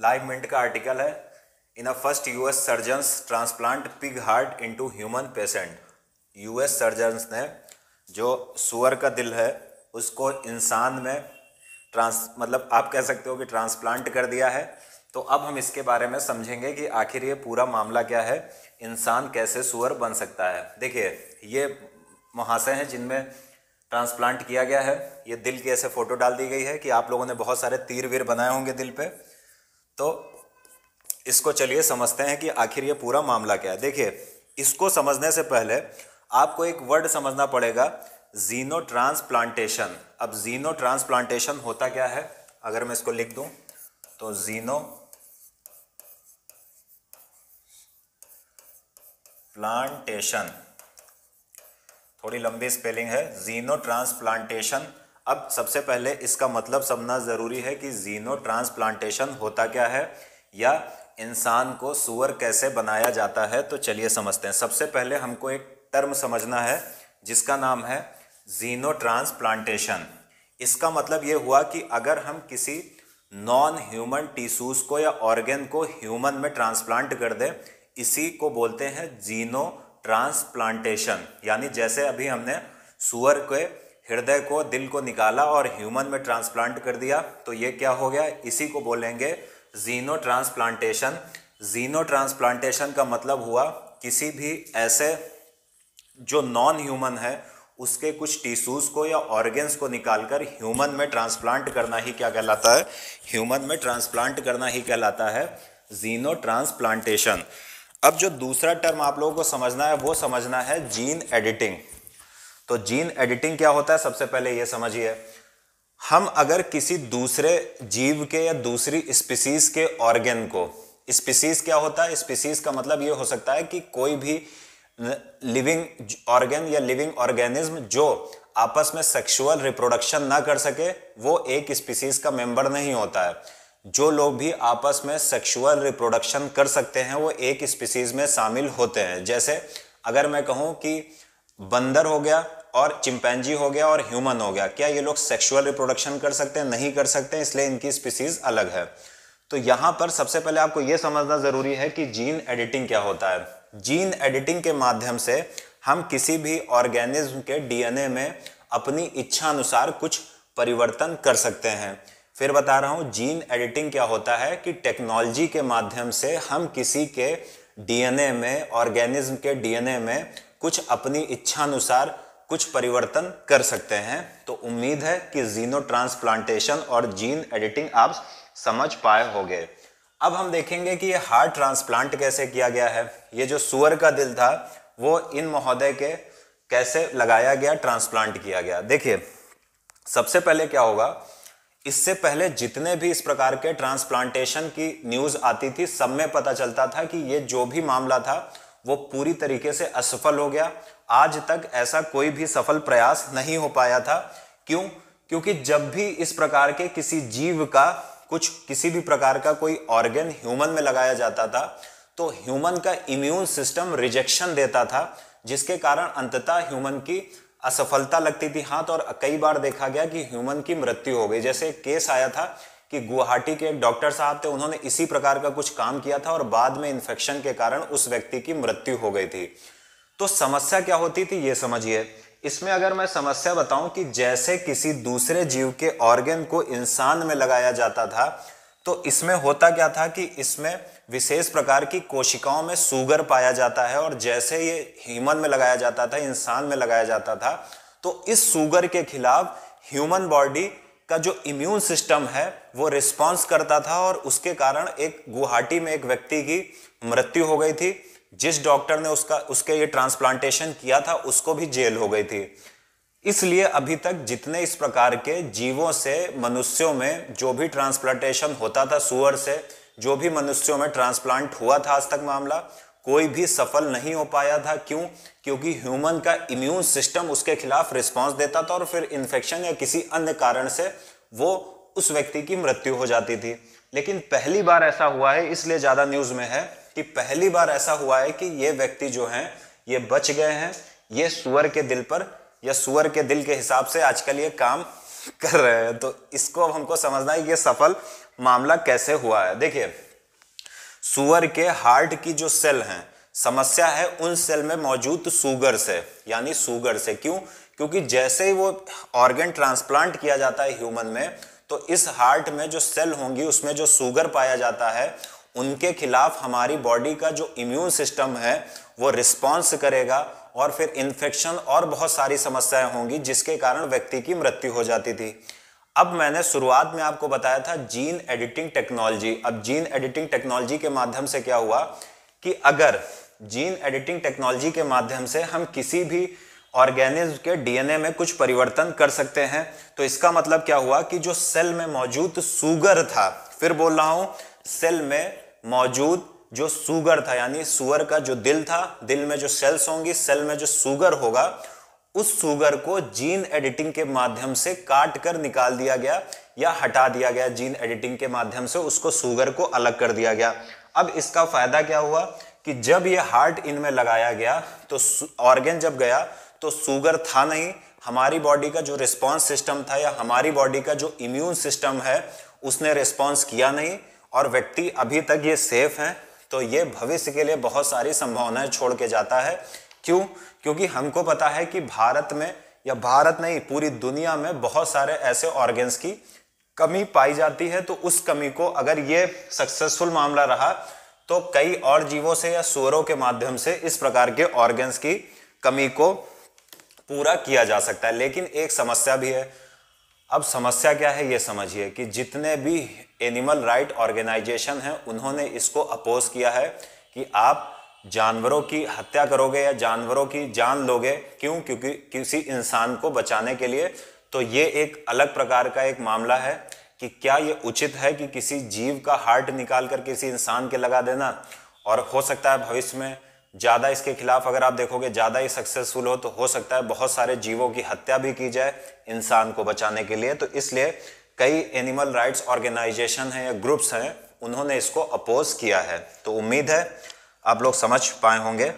Live mint का article है. In a first US surgeons transplant pig heart into human patient US surgeons ने जो सुअर का दिल है, उसको इंसान में ट्रांस मतलब आप कह सकते हो कि ट्रांसप्लांट कर दिया है. तो अब हम इसके बारे में समझेंगे कि आखिर ये पूरा मामला क्या है, इंसान कैसे सुअर बन सकता है. देखिए, ये मुहासे हैं जिनमें ट्रांसप्लांट किया गया है. ये दिल की ऐसे फ़ोटो डाल दी गई है कि आप लोगों ने बहुत सारे तीर वीर बनाए होंगे दिल पे. तो इसको चलिए समझते हैं कि आखिर ये पूरा मामला क्या है। देखिए, इसको समझने से पहले आपको एक वर्ड समझना पड़ेगा जीनो ट्रांसप्लांटेशन अब जीनो ट्रांसप्लांटेशन होता क्या है? अगर मैं इसको लिख दूँ तो जीनो प्लांटेशन थोड़ी लंबी स्पेलिंग है। जीनो ट्रांसप्लांटेशन अब सबसे पहले इसका मतलब समझना ज़रूरी है कि जीनो ट्रांसप्लांटेशन होता क्या है या इंसान को सुअर कैसे बनाया जाता है तो चलिए समझते हैं। सबसे पहले हमको एक टर्म समझना है, जिसका नाम है जीनो ट्रांसप्लांटेशन। इसका मतलब ये हुआ कि अगर हम किसी नॉन ह्यूमन टिश्यूज़ को या ऑर्गेन को ह्यूमन में ट्रांसप्लांट कर दें, इसी को बोलते हैं जीनो ट्रांसप्लांटेशन। यानी जैसे अभी हमने सुअर के हृदय को, दिल को निकाला और ह्यूमन में ट्रांसप्लांट कर दिया। तो ये क्या हो गया? इसी को बोलेंगे जीनो ट्रांसप्लांटेशन जीनो ट्रांसप्लांटेशन का मतलब हुआ किसी भी ऐसे जो नॉन ह्यूमन है, उसके कुछ टिश्यूज को या ऑर्गेन्स को निकालकर ह्यूमन में ट्रांसप्लांट करना ही क्या कहलाता है? ह्यूमन में ट्रांसप्लांट करना ही कहलाता है जीनो ट्रांसप्लांटेशन अब जो दूसरा टर्म आप लोगों को समझना है, वो समझना है जीन एडिटिंग तो जीन एडिटिंग क्या होता है? सबसे पहले ये समझिए। हम अगर किसी दूसरे जीव के या दूसरी स्पीसीज के ऑर्गेन को स्पीसीज क्या होता है? स्पीसीज का मतलब ये हो सकता है कि कोई भी लिविंग ऑर्गेन या लिविंग ऑर्गेनिज्म जो आपस में सेक्सुअल रिप्रोडक्शन ना कर सके, वो एक स्पीसीज का मेंबर नहीं होता है। जो लोग भी आपस में सेक्सुअल रिप्रोडक्शन कर सकते हैं, वो एक स्पीसीज में शामिल होते हैं। जैसे अगर मैं कहूँ कि बंदर हो गया और चिंपैंजी हो गया और ह्यूमन हो गया। क्या ये लोग सेक्सुअल रिप्रोडक्शन कर सकते हैं? नहीं कर सकते हैं इसलिए इनकी स्पीसीज अलग है। तो यहाँ पर सबसे पहले आपको ये समझना ज़रूरी है कि जीन एडिटिंग क्या होता है। जीन एडिटिंग के माध्यम से हम किसी भी ऑर्गेनिज्म के डीएनए में अपनी इच्छा अनुसार कुछ परिवर्तन कर सकते हैं। फिर बता रहा हूँ जीन एडिटिंग क्या होता है कि टेक्नोलॉजी के माध्यम से हम किसी के डीएनए में ऑर्गेनिज्म के डीएनए में कुछ अपनी इच्छा अनुसार कुछ परिवर्तन कर सकते हैं। तो उम्मीद है कि जीनो ट्रांसप्लांटेशन और जीन एडिटिंग आप समझ पाए होंगे। अब हम देखेंगे कि ये हार्ट ट्रांसप्लांट कैसे किया गया है। ये जो सुअर का दिल था, वो इन महोदय के कैसे लगाया गया ट्रांसप्लांट किया गया। देखिए, सबसे पहले क्या होगा, इससे पहले जितने भी इस प्रकार के ट्रांसप्लांटेशन की न्यूज़ आती थी, सब में पता चलता था कि ये जो भी मामला था वो पूरी तरीके से असफल हो गया। आज तक ऐसा कोई भी सफल प्रयास नहीं हो पाया था। क्यों? क्योंकि जब भी इस प्रकार के किसी जीव का कुछ, किसी भी प्रकार का कोई ऑर्गन ह्यूमन में लगाया जाता था तो ह्यूमन का इम्यून सिस्टम रिजेक्शन देता था, जिसके कारण अंततः ह्यूमन की असफलता लगती थी। हाथ और कई बार देखा गया कि ह्यूमन की मृत्यु हो गई। जैसे केस आया था कि गुवाहाटी के एक डॉक्टर साहब थे, उन्होंने इसी प्रकार का कुछ काम किया था और बाद में इन्फेक्शन के कारण उस व्यक्ति की मृत्यु हो गई थी। तो समस्या क्या होती थी, ये समझिए। इसमें अगर मैं समस्या बताऊँ कि जैसे किसी दूसरे जीव के ऑर्गेन को इंसान में लगाया जाता था तो इसमें होता क्या था कि इसमें विशेष प्रकार की कोशिकाओं में सुगर पाया जाता है और जैसे ये ह्यूमन में लगाया जाता था, इंसान में लगाया जाता था तो इस सुगर के खिलाफ ह्यूमन बॉडी का जो इम्यून सिस्टम है, वो रिस्पॉन्स करता था और उसके कारण एक गुवाहाटी में एक व्यक्ति की मृत्यु हो गई थी। जिस डॉक्टर ने उसका, उसके ये ट्रांसप्लांटेशन किया था, उसको भी जेल हो गई थी। इसलिए अभी तक जितने इस प्रकार के जीवों से, मनुष्यों में जो भी ट्रांसप्लांटेशन होता था सुअर से, जो भी मनुष्यों में ट्रांसप्लांट हुआ था आज तक मामला कोई भी सफल नहीं हो पाया था। क्यों? क्योंकि ह्यूमन का इम्यून सिस्टम उसके खिलाफ रिस्पांस देता था और फिर इन्फेक्शन या किसी अन्य कारण से वो उस व्यक्ति की मृत्यु हो जाती थी। लेकिन पहली बार ऐसा हुआ है, इसलिए ज़्यादा न्यूज़ में है कि पहली बार ऐसा हुआ है कि ये व्यक्ति जो हैं, ये बच गए हैं, ये सुअर के दिल पर, या सुअर के दिल के हिसाब से आजकल ये काम कर रहे हैं। तो इसको अब हमको समझना है ये सफल मामला कैसे हुआ है। देखिए सुअर के हार्ट की जो सेल हैं, समस्या है उन सेल में मौजूद सुगर से, यानी सुगर से। क्यों? क्योंकि जैसे ही वो ऑर्गन ट्रांसप्लांट किया जाता है ह्यूमन में तो इस हार्ट में जो सेल होंगी, उसमें जो सुगर पाया जाता है, उनके खिलाफ हमारी बॉडी का जो इम्यून सिस्टम है, वो रिस्पॉन्स करेगा और फिर इन्फेक्शन और बहुत सारी समस्याएँ होंगी, जिसके कारण व्यक्ति की मृत्यु हो जाती थी। अब मैंने शुरुआत में आपको बताया था जीन एडिटिंग टेक्नोलॉजी अब जीन एडिटिंग टेक्नोलॉजी के माध्यम से क्या हुआ कि अगर जीन एडिटिंग टेक्नोलॉजी के माध्यम से हम किसी भी ऑर्गेनिज्म के डीएनए में कुछ परिवर्तन कर सकते हैं तो इसका मतलब क्या हुआ कि जो सेल में मौजूद सुगर था, फिर बोल रहा हूँ सेल में मौजूद जो सुगर था, यानी सुअर का जो दिल था, दिल में जो सेल्स होंगी सेल में जो सुगर होगा उस सुगर को जीन एडिटिंग के माध्यम से काट कर निकाल दिया गया या हटा दिया गया जीन एडिटिंग के माध्यम से उसको सुगर को अलग कर दिया गया। अब इसका फ़ायदा क्या हुआ कि जब ये हार्ट इनमें लगाया गया तो ऑर्गेन जब गया तो सुगर था नहीं। हमारी बॉडी का जो रिस्पॉन्स सिस्टम था या हमारी बॉडी का जो इम्यून सिस्टम है, उसने रिस्पॉन्स किया नहीं और व्यक्ति अभी तक ये सेफ़ है तो ये भविष्य के लिए बहुत सारी संभावनाएँ छोड़ के जाता है। क्यों? क्योंकि हमको पता है कि भारत में, या भारत नहीं, पूरी दुनिया में बहुत सारे ऐसे ऑर्गेन्स की कमी पाई जाती है तो उस कमी को अगर ये सक्सेसफुल मामला रहा तो कई और जीवों से या सुअरों के माध्यम से इस प्रकार के ऑर्गेन्स की कमी को पूरा किया जा सकता है। लेकिन एक समस्या भी है। अब समस्या क्या है, ये समझिए कि जितने भी एनिमल राइट ऑर्गेनाइजेशन हैं, उन्होंने इसको अपोज किया है कि आप जानवरों की हत्या करोगे या जानवरों की जान लोगे? क्यों? क्योंकि किसी इंसान को बचाने के लिए तो ये एक अलग प्रकार का एक मामला है कि क्या ये उचित है कि किसी जीव का हार्ट निकाल कर किसी इंसान के लगा देना? और हो सकता है भविष्य में ज़्यादा इसके खिलाफ अगर आप देखोगे, ज़्यादा ही सक्सेसफुल हो तो हो सकता है बहुत सारे जीवों की हत्या भी की जाए इंसान को बचाने के लिए। तो इसलिए कई एनिमल राइट्स ऑर्गेनाइजेशन हैं या ग्रुप्स हैं, उन्होंने इसको अपोज किया है। तो उम्मीद है आप लोग समझ पाए होंगे।